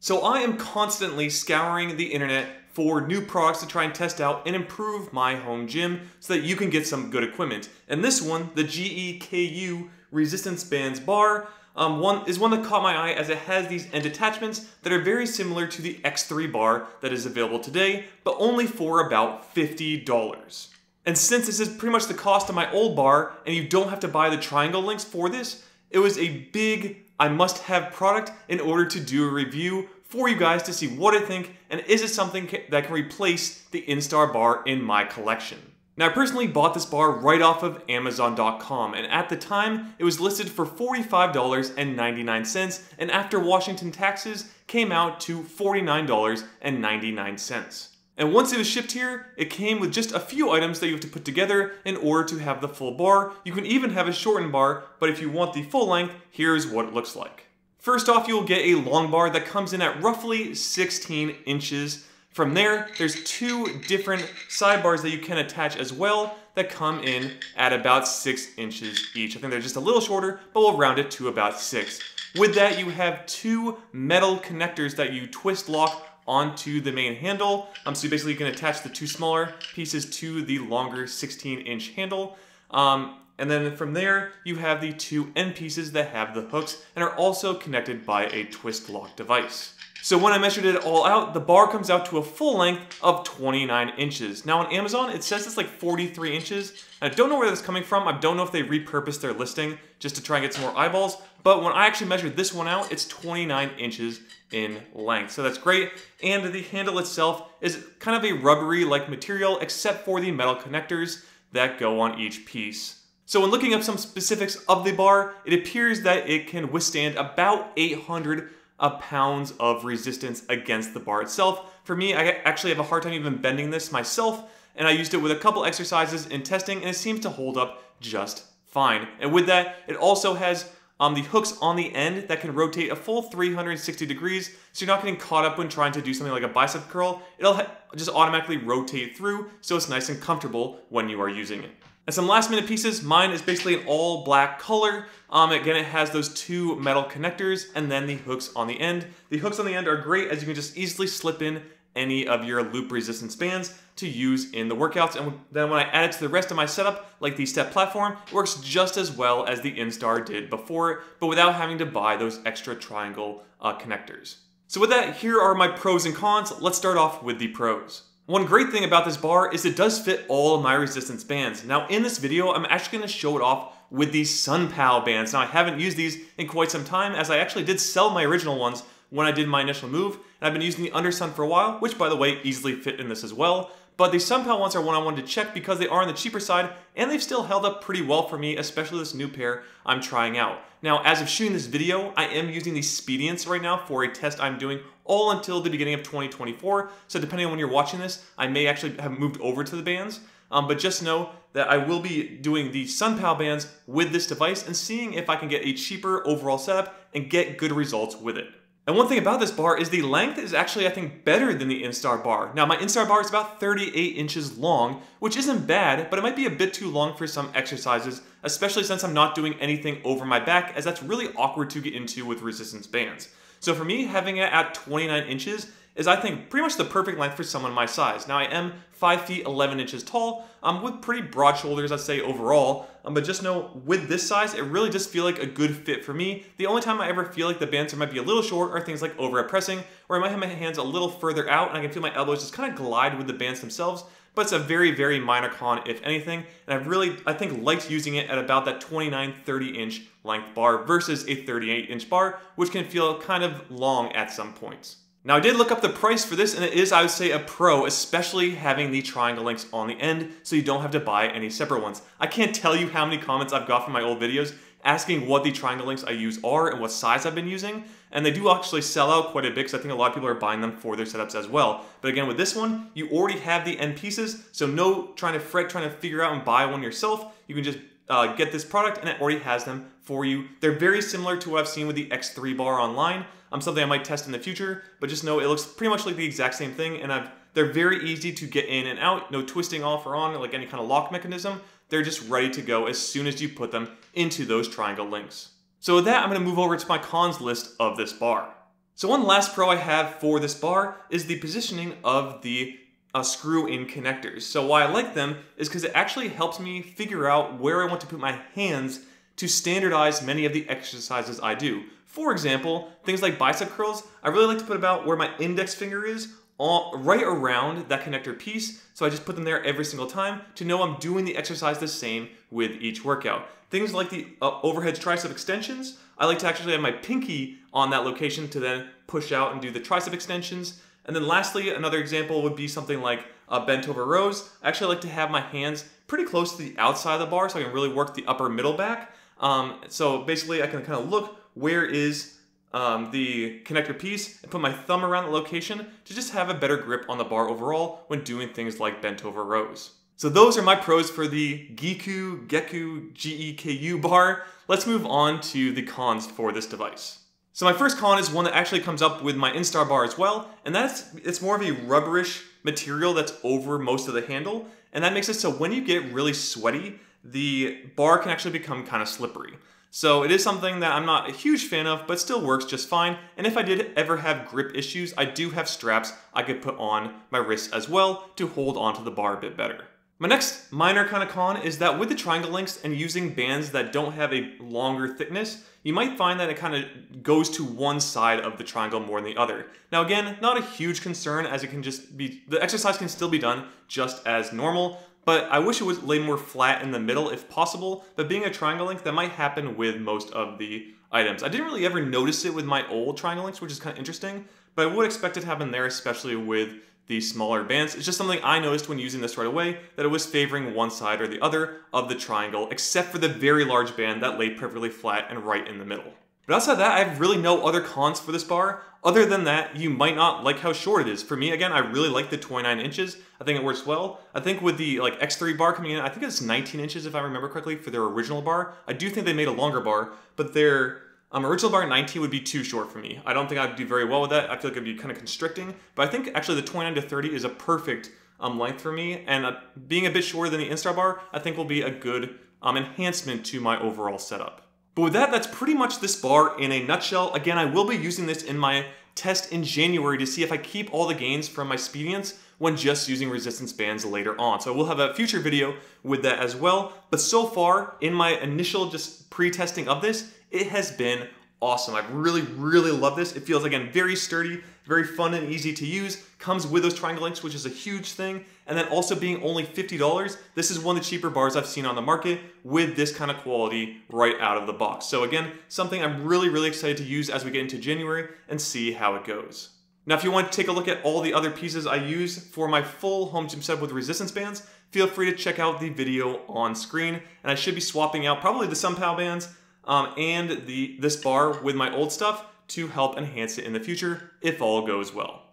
So I am constantly scouring the internet for new products to try and test out and improve my home gym so that you can get some good equipment. And this one, the GEKU Resistance Bands Bar, um, one is one that caught my eye as it has these end attachments that are very similar to the X3 bar that is available today, but only for about $50. And since this is pretty much the cost of my old bar, and you don't have to buy the triangle links for this, it was a big I must have product in order to do a review for you guys to see what I think and is it something that can replace the Instar bar in my collection. Now I personally bought this bar right off of Amazon.com and at the time it was listed for $45.99 and after Washington taxes came out to $49.99. And once it was shipped here, it came with just a few items that you have to put together in order to have the full bar. You can even have a shortened bar, but if you want the full length, here's what it looks like. First off, you'll get a long bar that comes in at roughly 16 inches. From there, there's two different sidebars that you can attach as well that come in at about 6 inches each. I think they're just a little shorter, but we'll round it to about 6. With that, you have two metal connectors that you twist lock onto the main handle. Um, so basically you can attach the two smaller pieces to the longer 16 inch handle. Um, and then from there, you have the two end pieces that have the hooks and are also connected by a twist lock device. So when I measured it all out, the bar comes out to a full length of 29 inches. Now on Amazon, it says it's like 43 inches. I don't know where that's coming from. I don't know if they repurposed their listing just to try and get some more eyeballs. But when I actually measured this one out, it's 29 inches in length. So that's great. And the handle itself is kind of a rubbery like material except for the metal connectors that go on each piece. So when looking up some specifics of the bar, it appears that it can withstand about 800 uh, pounds of resistance against the bar itself. For me, I actually have a hard time even bending this myself, and I used it with a couple exercises in testing, and it seems to hold up just fine. And with that, it also has um, the hooks on the end that can rotate a full 360 degrees, so you're not getting caught up when trying to do something like a bicep curl. It'll just automatically rotate through, so it's nice and comfortable when you are using it. And some last minute pieces, mine is basically an all black color. Um, again, it has those two metal connectors and then the hooks on the end. The hooks on the end are great as you can just easily slip in any of your loop resistance bands to use in the workouts. And then when I add it to the rest of my setup, like the step platform, it works just as well as the Instar did before, but without having to buy those extra triangle uh, connectors. So with that, here are my pros and cons. Let's start off with the pros. One great thing about this bar is it does fit all of my resistance bands. Now in this video, I'm actually gonna show it off with these SunPow bands. Now I haven't used these in quite some time as I actually did sell my original ones when I did my initial move, and I've been using the Undersun for a while, which by the way, easily fit in this as well. But the SunPow ones are one I wanted to check because they are on the cheaper side, and they've still held up pretty well for me, especially this new pair I'm trying out. Now, as of shooting this video, I am using the Speediance right now for a test I'm doing all until the beginning of 2024. So depending on when you're watching this, I may actually have moved over to the bands. Um, but just know that I will be doing the SunPow bands with this device and seeing if I can get a cheaper overall setup and get good results with it. And one thing about this bar is the length is actually, I think, better than the Instar bar. Now, my Instar bar is about 38 inches long, which isn't bad, but it might be a bit too long for some exercises, especially since I'm not doing anything over my back, as that's really awkward to get into with resistance bands. So for me, having it at 29 inches is I think pretty much the perfect length for someone my size. Now I am 5 feet 11 inches tall, um, with pretty broad shoulders I'd say overall, um, but just know with this size, it really just feel like a good fit for me. The only time I ever feel like the bands might be a little short are things like over pressing, where I might have my hands a little further out and I can feel my elbows just kind of glide with the bands themselves, but it's a very, very minor con if anything, and I've really, I think, liked using it at about that 29, 30 inch length bar versus a 38 inch bar, which can feel kind of long at some points. Now I did look up the price for this and it is, I would say, a pro, especially having the triangle links on the end so you don't have to buy any separate ones. I can't tell you how many comments I've got from my old videos asking what the triangle links I use are and what size I've been using, and they do actually sell out quite a bit because I think a lot of people are buying them for their setups as well. But again, with this one, you already have the end pieces, so no trying to fret, trying to figure out and buy one yourself. You can just uh, get this product and it already has them for you. They're very similar to what I've seen with the X3 bar online. Um, something I might test in the future, but just know it looks pretty much like the exact same thing and I've they're very easy to get in and out, no twisting off or on like any kind of lock mechanism. They're just ready to go as soon as you put them into those triangle links. So with that, I'm gonna move over to my cons list of this bar. So one last pro I have for this bar is the positioning of the uh, screw-in connectors. So why I like them is because it actually helps me figure out where I want to put my hands to standardize many of the exercises I do. For example, things like bicep curls, I really like to put about where my index finger is all, right around that connector piece. So I just put them there every single time to know I'm doing the exercise the same with each workout. Things like the uh, overhead tricep extensions, I like to actually have my pinky on that location to then push out and do the tricep extensions. And then lastly, another example would be something like a bent over rows. I actually like to have my hands pretty close to the outside of the bar so I can really work the upper middle back. Um, so basically I can kind of look where is um, the connector piece and put my thumb around the location to just have a better grip on the bar overall when doing things like bent over rows. So those are my pros for the Geeku Geku GEKU bar. Let's move on to the cons for this device. So my first con is one that actually comes up with my Instar bar as well, and that's it's more of a rubberish material that's over most of the handle, and that makes it so when you get really sweaty, the bar can actually become kind of slippery. So it is something that I'm not a huge fan of, but still works just fine. And if I did ever have grip issues, I do have straps I could put on my wrists as well to hold onto the bar a bit better. My next minor kind of con is that with the triangle links and using bands that don't have a longer thickness, you might find that it kind of goes to one side of the triangle more than the other. Now again, not a huge concern as it can just be, the exercise can still be done just as normal, but I wish it was laid more flat in the middle if possible, but being a triangle link, that might happen with most of the items. I didn't really ever notice it with my old triangle links, which is kind of interesting, but I would expect it to happen there, especially with the smaller bands. It's just something I noticed when using this right away, that it was favoring one side or the other of the triangle, except for the very large band that lay perfectly flat and right in the middle. But outside that, I have really no other cons for this bar. Other than that, you might not like how short it is. For me, again, I really like the 29 inches. I think it works well. I think with the like X3 bar coming in, I think it's 19 inches if I remember correctly for their original bar. I do think they made a longer bar, but their um, original bar 19 would be too short for me. I don't think I'd do very well with that. I feel like it'd be kind of constricting. But I think actually the 29 to 30 is a perfect um, length for me. And uh, being a bit shorter than the Instar bar, I think will be a good um, enhancement to my overall setup. But with that, that's pretty much this bar in a nutshell. Again, I will be using this in my test in January to see if I keep all the gains from my Speediance when just using resistance bands later on. So we'll have a future video with that as well. But so far, in my initial just pre-testing of this, it has been awesome. I've really, really loved this. It feels, again, very sturdy, very fun and easy to use. Comes with those triangle links, which is a huge thing. And then also being only $50, this is one of the cheaper bars I've seen on the market with this kind of quality right out of the box. So again, something I'm really, really excited to use as we get into January and see how it goes. Now, if you want to take a look at all the other pieces I use for my full home gym setup with resistance bands, feel free to check out the video on screen. And I should be swapping out probably the SunPow bands um, and the this bar with my old stuff to help enhance it in the future if all goes well.